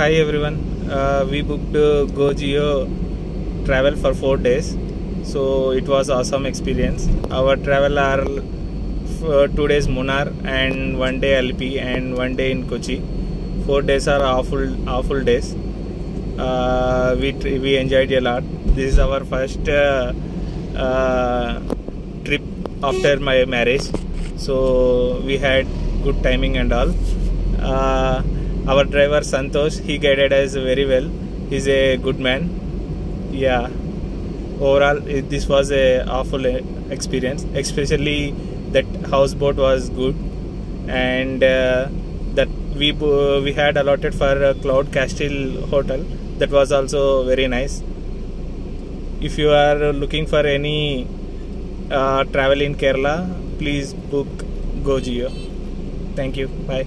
Hi everyone. Uh, we booked uh, travel for four days, so it was awesome experience. Our travel are for two days Munnar and one day Alleppey and one day in Kochi. Four days are awful awful days. Uh, we we enjoyed a lot. This is our first uh, uh, trip after my marriage, so we had good timing and all. Uh, our driver Santosh, he guided us very well. He's a good man. Yeah. Overall, it, this was a awful uh, experience. Especially that houseboat was good, and uh, that we bo- we had allotted for uh, Cloud Castle Hotel. That was also very nice. If you are looking for any uh, travel in Kerala, please book GoGeo. Thank you. Bye.